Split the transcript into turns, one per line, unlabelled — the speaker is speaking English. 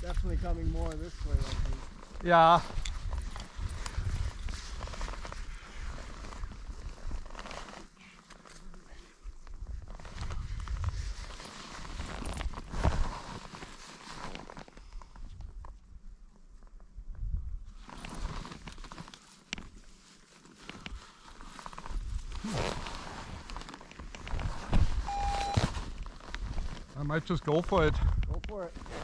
Definitely coming more this way, I
might just go for it.
Go for it.